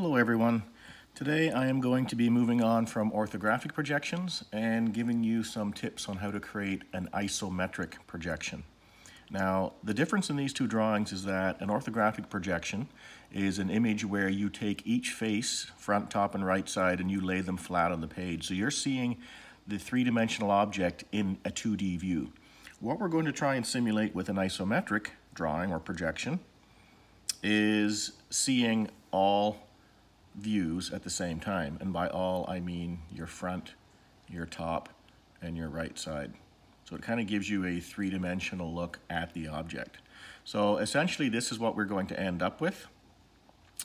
Hello everyone. Today I am going to be moving on from orthographic projections and giving you some tips on how to create an isometric projection. Now the difference in these two drawings is that an orthographic projection is an image where you take each face, front, top, and right side, and you lay them flat on the page. So you're seeing the three-dimensional object in a 2D view. What we're going to try and simulate with an isometric drawing or projection is seeing all views at the same time. And by all, I mean your front, your top, and your right side. So it kind of gives you a three-dimensional look at the object. So essentially, this is what we're going to end up with.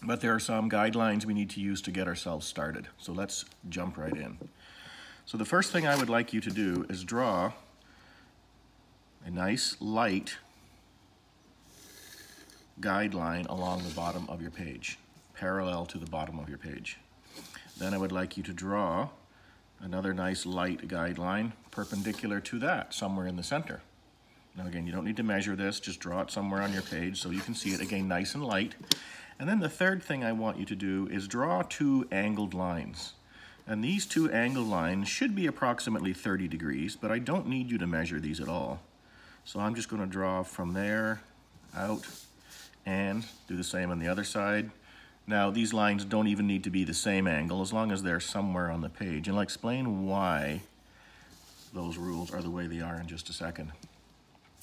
But there are some guidelines we need to use to get ourselves started. So let's jump right in. So the first thing I would like you to do is draw a nice light guideline along the bottom of your page parallel to the bottom of your page. Then I would like you to draw another nice light guideline perpendicular to that, somewhere in the center. Now again, you don't need to measure this, just draw it somewhere on your page so you can see it again nice and light. And then the third thing I want you to do is draw two angled lines. And these two angled lines should be approximately 30 degrees, but I don't need you to measure these at all. So I'm just gonna draw from there out and do the same on the other side. Now, these lines don't even need to be the same angle as long as they're somewhere on the page. And I'll explain why those rules are the way they are in just a second.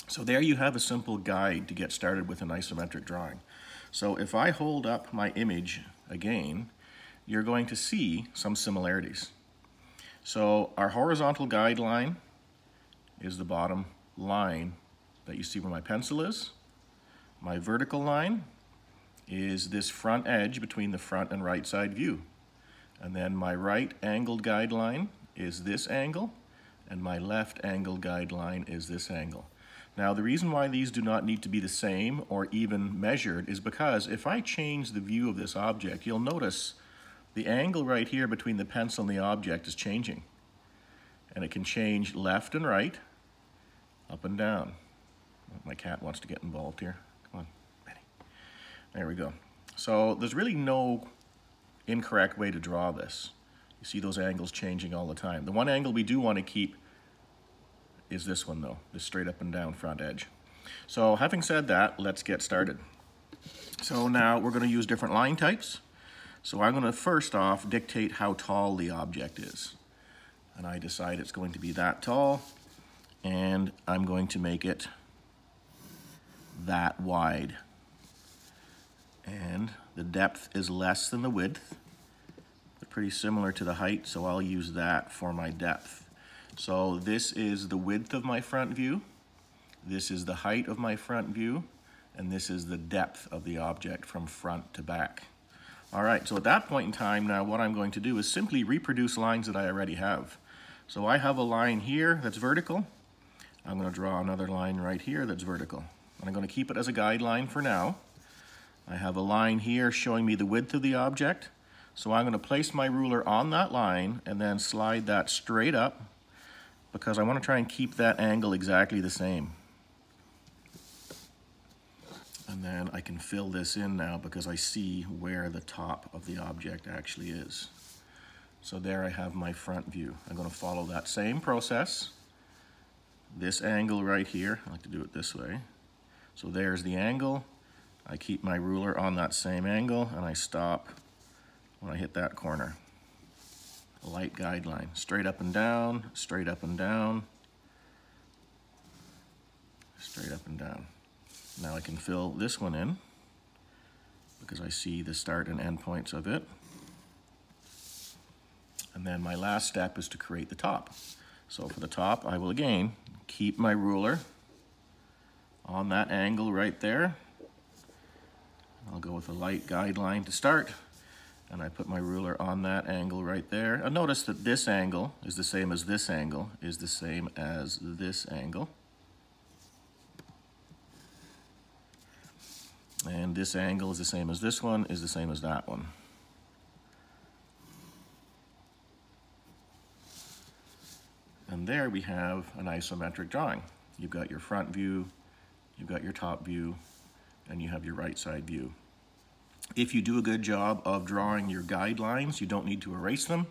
So there you have a simple guide to get started with an isometric drawing. So if I hold up my image again, you're going to see some similarities. So our horizontal guideline is the bottom line that you see where my pencil is. My vertical line is this front edge between the front and right side view. And then my right angled guideline is this angle, and my left angled guideline is this angle. Now the reason why these do not need to be the same or even measured is because if I change the view of this object, you'll notice the angle right here between the pencil and the object is changing. And it can change left and right, up and down. My cat wants to get involved here. There we go. So there's really no incorrect way to draw this. You see those angles changing all the time. The one angle we do want to keep is this one though, this straight up and down front edge. So having said that, let's get started. So now we're going to use different line types. So I'm going to first off dictate how tall the object is. And I decide it's going to be that tall and I'm going to make it that wide and the depth is less than the width. They're pretty similar to the height, so I'll use that for my depth. So this is the width of my front view, this is the height of my front view, and this is the depth of the object from front to back. All right, so at that point in time, now what I'm going to do is simply reproduce lines that I already have. So I have a line here that's vertical. I'm gonna draw another line right here that's vertical. And I'm gonna keep it as a guideline for now. I have a line here showing me the width of the object. So I'm going to place my ruler on that line and then slide that straight up because I want to try and keep that angle exactly the same. And then I can fill this in now because I see where the top of the object actually is. So there I have my front view. I'm going to follow that same process. This angle right here, I like to do it this way. So there's the angle, I keep my ruler on that same angle and I stop when I hit that corner. Light guideline, straight up and down, straight up and down, straight up and down. Now I can fill this one in because I see the start and end points of it. And then my last step is to create the top. So for the top, I will again keep my ruler on that angle right there I'll go with a light guideline to start and I put my ruler on that angle right there. And notice that this angle is the same as this angle, is the same as this angle. And this angle is the same as this one, is the same as that one. And there we have an isometric drawing. You've got your front view, you've got your top view, and you have your right side view. If you do a good job of drawing your guidelines, you don't need to erase them.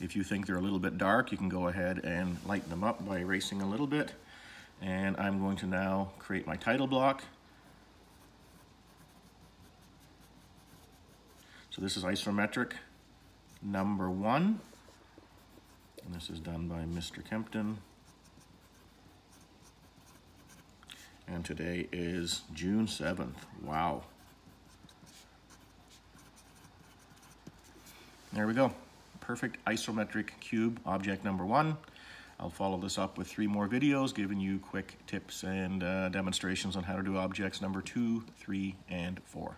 If you think they're a little bit dark, you can go ahead and lighten them up by erasing a little bit. And I'm going to now create my title block. So this is isometric number one. And this is done by Mr. Kempton. And today is June 7th. Wow. There we go. Perfect isometric cube object number one. I'll follow this up with three more videos giving you quick tips and uh, demonstrations on how to do objects number two, three, and four.